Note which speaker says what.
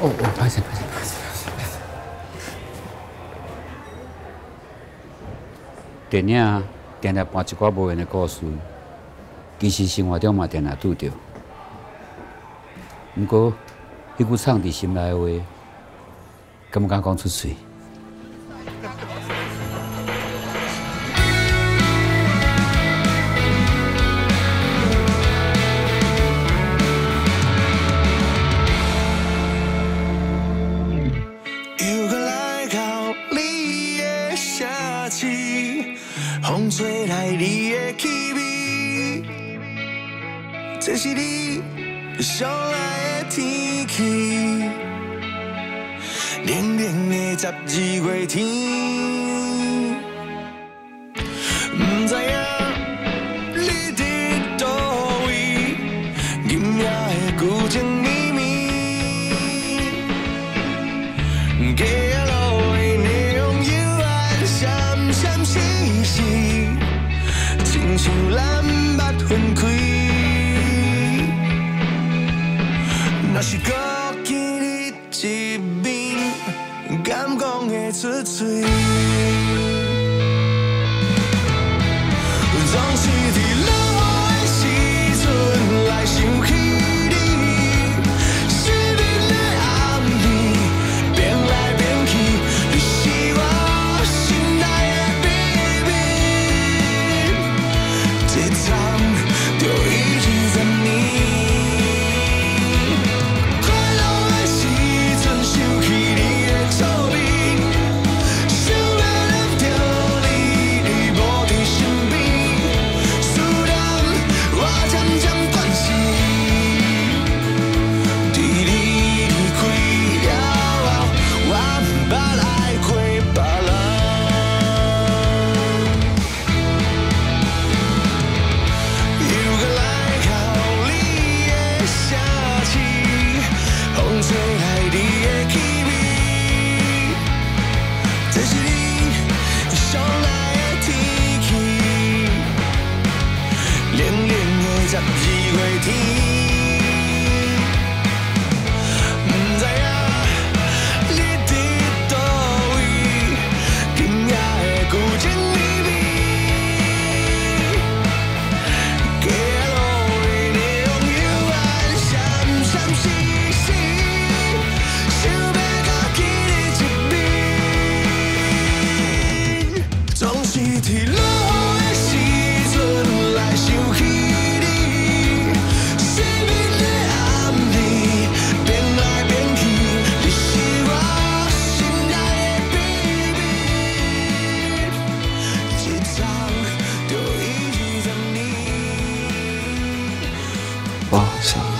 Speaker 1: 哦哦，拍谁拍谁拍谁。电影定定搬一寡无缘的故事，其实生活中嘛电台拄着。不过，迄句藏伫心内话，敢不敢讲出嘴？
Speaker 2: 这是你上爱的天气。冷冷的十二月天，不知影你伫倒位，今夜的旧情绵绵。街路的霓虹幽暗，闪闪烁烁，亲像咱捌分开。若是搁见你一面，敢讲会出嘴？总是伫 You. 我好想